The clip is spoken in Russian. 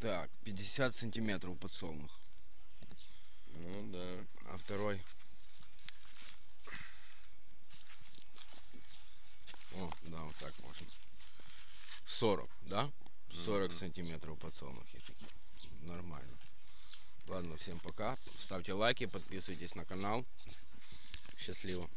Так, 50 сантиметров подсолнух. Ну да. А второй? О, да, вот так можно. 40, да? 40 Мгм. сантиметров подсолнухи такие. Нормально. Ладно, всем пока. Ставьте лайки, подписывайтесь на канал. Счастливо.